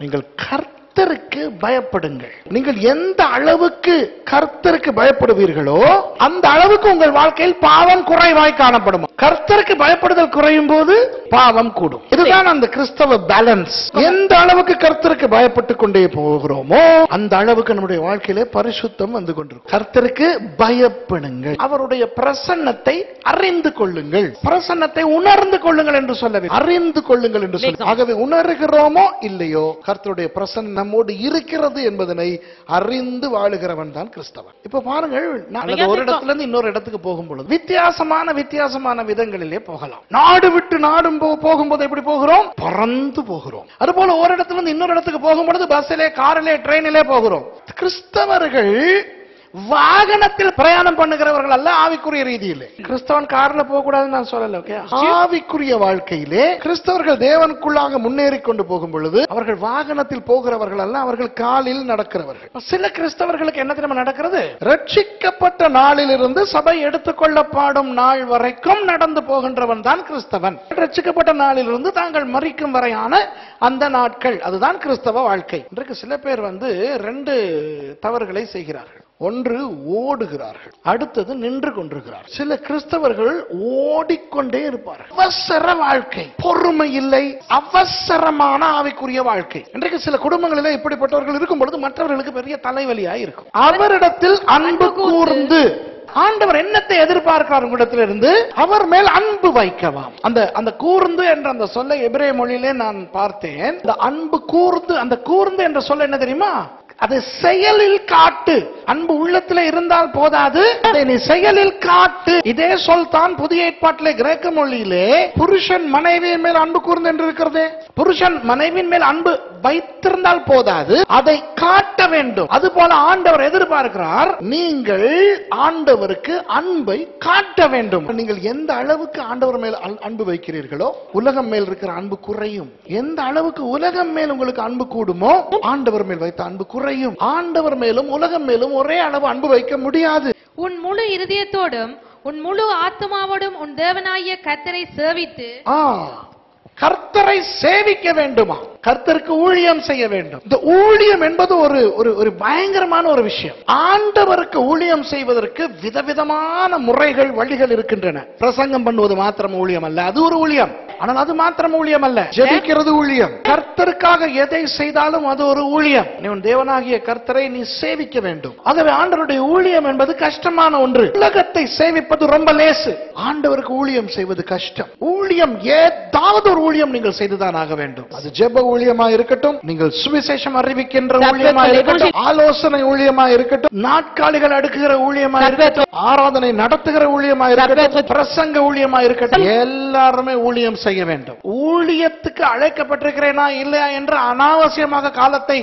நீங்கள் கர்த்த கர்த்தருக்கு பயப்படுங்கள். நீங்கள் எந்த அளவுக்கு கர்த்தருக்கு பயப்படுவீர்களோ அந்த அளவுக்கு உங்கள் வாழ்க்கையில் பாவம் குறைவாய் காணப்படும். கர்த்தருக்கு பயப்படுதல் குறையும் போது பாவம் கூடும். இதுதான் அந்த கிறிஸ்தவ பேலன்ஸ் எந்த அளவுக்கு கர்த்தருக்கு பயப்பட்டு கொண்டே போகிறோமோ அந்த அளவுக்கு நம்முடைய வாழ்க்கையிலே பரிசுத்தம் வந்து கொண்டிருக்கும். கர்த்தருக்கு பயப்படுங்கள். அவருடைய பிரசன்னத்தை அறிந்து கொள்ளுங்கள். பிரசன்னத்தை உணர்ந்து கொள்ளுங்கள் என்று சொல்லவே அறிந்து கொள்ளுங்கள் என்று சொல்ல ஆகவே உணர்கிறோமோ இல்லையோ கர்த்தருடைய பிரசன்னம் நம்மோடு இருக்கிறது என்பதனை அறிந்து வாழுகிறவன் தான் கிறிஸ்தவன். இப்ப பாருங்கள் அந்த ஒரு இடத்துல இருந்து இன்னொரு இடத்துக்கு போகும் பொழுது வித்தியாசமான வித்தியாசமான விதங்களிலே போகலாம். நாடு விட்டு நாடும் போகும்போது எப்படி போகிறோம்? பறந்து போகிறோம். அதுபோல ஒரு இடத்துல இருந்து இன்னொரு இடத்துக்கு போகும்பொழுது பஸ்ஸிலே காரிலே ட்ரெயினிலே போகிறோம். கிறிஸ்தவர்கள் வாகனத்தில் பிரயாணம் பண்ணுகிறவர்கள் அல்ல ஆவிக்குரிய ரீதியிலே. கிறிஸ்தவன் கார்ல போக கூடாதுன்னு நான் சொல்லல ஓகே ஆவிக்குரிய வாழ்க்கையிலே கிறிஸ்தவர்கள் தேவனுக்குள்ளாக முன்னேறி கொண்டு போகும் பொழுது அவர்கள் வாகனத்தில் போகிறவர்கள் அல்ல அவர்கள் காலில் நடக்கிறவர்கள். சில கிறிஸ்தவர்களுக்கு என்ன தெரியுமா நடக்கிறது? ரட்சிக்கப்பட்ட நாளிலிருந்து சபை எடுத்துக்கொள்ளப்படும் நாள் வரைக்கும் நடந்து போகின்றவன் தான் கிறிஸ்தவன். ரட்சிக்கப்பட்ட நாளிலிருந்து தாங்கள் மறிக்கும் வரையான அந்த நாட்கள் அதுதான் கிறிஸ்தவ வாழ்க்கை. இன்றைக்கு சில பேர் வந்து ரெண்டு தவறுகளை செய்கிறார்கள். ஒன்று ஓடுகிறார்கள் அடுத்தது நின்று கொண்டிருக்கிறார் சில கிறிஸ்தவர்கள் ஓடிக்கொண்டே இருப்பார்கள். அவசர வாழ்க்கை பொறுமை இல்லை அவசரமான ஆவிக்குரிய வாழ்க்கை. இன்றைக்கு சில குடும்பங்களிலே இப்படிப்பட்டவர்கள் இருக்கும் பொழுது மற்றவர்களுக்கு பெரிய தலைவலியாய் இருக்கும். அவரிடத்தில் அன்பு கூர்ந்து. ஆண்டவர் என்னத்தை எதிர்பார்க்கிறார் உங்களிடத்திலிருந்து? அவர் மேல் அன்பு வைக்கவாம் அந்த அந்த கூர்ந்து என்ற அந்த சொல்லை எபிரேய மொழியிலே நான் பார்த்தேன். இந்த அன்பு கூர்ந்து அந்த கூர்ந்து என்ற சொல்ல என்ன தெரியுமா? அது செயலில் காட்டு. அன்பு உள்ளத்துல இருந்தால் போதாது. அதை நீ செயலில் காட்டு. இதே சொல் தான் புதிய ஏற்பாட்டிலே கிரேக்க மொழியிலே புருஷன் மனைவியின் மேல் அன்பு கூர்ந்து என்று இருக்கிறதே புருஷன் மனைவியின் மேல் அன்பு வைத்திருந்தால் போதாது. அதை காட்ட வேண்டும். அது போல ஆண்டவர் எதிர்பார்க்கிறார் நீங்கள் ஆண்டவருக்கு அன்பை காட்ட வேண்டும். நீங்கள் எந்த அளவுக்கு ஆண்டவர் மேல் அன்பு வைக்கிறீர்களோ உலகம் மேல் இருக்கிற அன்பு குறையும். எந்த அளவுக்கு உலகம் மேல் உங்களுக்கு அன்பு கூடுமோ ஆண்டவர் மேல் வைத்த அன்பு குறையும். ஆண்டவர் மேலும் உலகம் மேலும் ஒரே அளவு அன்பு வைக்க முடியாது. உன் முழு இருதயத்தோடும் உன் முழு ஆத்மாவோடும் உன் தேவனாகிய கர்த்தரை சேவித்து கர்த்தரை சேவிக்க வேண்டுமா? கர்த்தருக்கு ஊழியம் செய்ய வேண்டும். இந்த ஊழியம் என்பது ஒரு ஒரு ஒரு பயங்கரமான ஒரு விஷயம். ஆண்டவருக்கு ஊழியம் செய்வதற்கு விதவிதமான முறைகள் வழிகள் இருக்கின்றன. பிரசங்கம் பண்ணுவது மாத்திரம் ஊழியம் அல்ல அது ஒரு ஊழியம். ஆனால் அது மாத்திரம் ஊழியம் அல்ல. ஜெபிக்கிறது ஊழியம். கர்த்தருக்காக எதை செய்தாலும் அது ஒரு ஊழியம். நீ உன் தேவனாகிய கர்த்தரை நீ சேவிக்க வேண்டும். ஆகவே ஆண்டவருடைய ஊழியம் என்பது கஷ்டமான ஒன்று. உலகத்தை சேவிப்பது ரொம்ப லேசு. ஆண்டவருக்கு ஊழியம் செய்வது கஷ்டம். ஊழியம் ஏதாவது ஒரு ஊழியம் நீங்கள் செய்துதான் ஆக வேண்டும். அது ஜெப ஊழியமா இருக்கட்டும் நீங்கள் சுவிசேஷம் அறிவிக்கின்ற ஊழியமா இருக்கட்டும் ஆலோசனை ஊழியமா இருக்கட்டும் நாட்காலிகள் அடுக்குகிற ஊழியமா இருக்கட்டும் ஆராதனை நடத்துகிற ஊழியமா இருக்கட்டும் பிரசங்க ஊழியமா இருக்கட்டும் எல்லாருமே ஊழியம் செய்ய வேண்டும். ஊழியத்துக்கு அழைக்கப்பட்டிருக்கிறேனா இல்லையா என்று அனாவசியமாக காலத்தை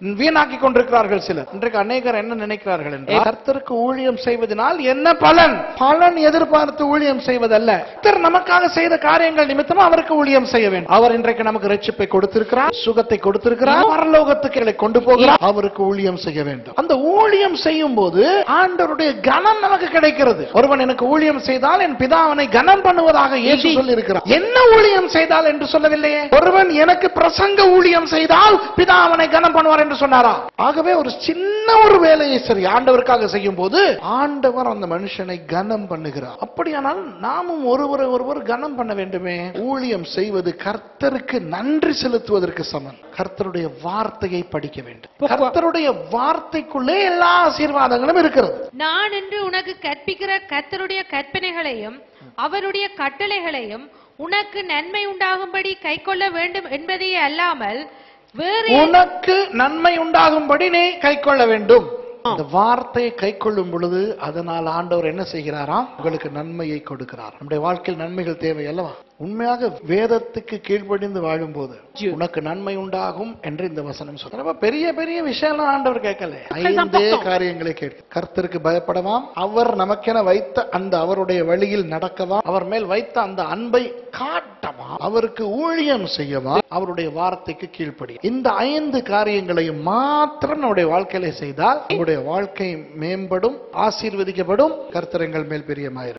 வீணாக்கி கொண்டிருக்கிறார்கள் சிலர். இன்றைக்கு அநேகர் என்ன நினைக்கிறார்கள் என்றால் கர்த்தருக்கு ஊழியம் செய்வதனால் என்ன பலன்? பலன் எதிர்பார்த்து ஊழியம் செய்வதல்ல. கர்த்தர் நமக்காக செய்த காரியங்கள் நிமித்தமா அவருக்கு ஊழியம் செய்ய வேண்டும். அவர் இன்றைக்கு நமக்கு ரட்சிப்பை கொடுத்திருக்கிறார் சுகத்தை கொடுத்திருக்கிறார் பரலோகத்துக்கு எங்களை கொண்டு போகிறார். அவருக்கு ஊழியம் செய்ய வேண்டும். அந்த ஊழியம் செய்யும் போது ஆண்டவருடைய கனம் நமக்கு கிடைக்கிறது. ஒருவன் எனக்கு ஊழியம் செய்தால் என் பிதா அவனை கனம் பண்ணுவதாக இயேசு சொல்லி இருக்கிறார் என்ன ஊழியம் செய்தால் என்று சொல்லவில்லையே? ஒருவன் எனக்கு பிரசங்க ஊழியம் செய்தால் பிதா அவனை கனம் பண்ணுவார் என்று சொன்னாரா? ஆகவே ஒரு சின்ன ஒரு வேலையை சரி ஆண்டவருக்காக செய்யும் போது ஆண்டவர் அந்த மனுஷனை கனம் பண்ணுகிறார். அப்படியானால் நாமும் ஒருவரை ஒருவர் கனம் பண்ண வேண்டுமே? ஊழியம் செய்வது கர்த்தருக்கு நன்றி செலுத்துவதற்கு சமம். கர்த்தருடைய வார்த்தையை படிக்க வேண்டும். கர்த்தருடைய வார்த்தைக்குள்ளே எல்லா ஆசீர்வாதங்களும் இருக்கிறது. நான் என்று உனக்கு கற்பிக்கிற கர்த்தருடைய கற்பனைகளையும் அவருடைய கட்டளைகளையும் உனக்கு நன்மை உண்டாகும்படி கைக்கொள்ள வேண்டும் என்பதையே அல்லாமல் வேறு உனக்கு நன்மை உண்டாகும்படி நீ கைக்கொள்ள வேண்டும். இந்த வார்த்தையை கைக்கொள்ளும் பொழுது அதனால் ஆண்டவர் என்ன செய்கிறாராம்? உங்களுக்கு நன்மையை கொடுக்கிறார். நம்முடைய வாழ்க்கையில் நன்மைகள் தேவை அல்லவா? உண்மையாக வேதத்துக்கு கீழ்ப்படிந்து வாழும்போது உனக்கு நன்மை உண்டாகும் என்று இந்த வசனம் சொல்ற பெரிய பெரிய விஷயம்லாம் ஆண்டவர் கேட்கல. ஐந்தே காரியங்களை கேட்க. கர்த்தருக்கு பயப்படவாம். அவர் நமக்கென வைத்த அந்த அவருடைய வழியில் நடக்கவா? அவர் மேல் வைத்த அந்த அன்பை காட்டவா? அவருக்கு ஊழியம் செய்யவா? அவருடைய வார்த்தைக்கு கீழ்ப்படி. இந்த ஐந்து காரியங்களையும் மாத்திரம் நம்முடைய வாழ்க்கையில செய்தால் நம்முடைய வாழ்க்கை மேம்படும் ஆசீர்வதிக்கப்படும். கர்த்தர் எங்கள் மேல் பிரியமாயிரும்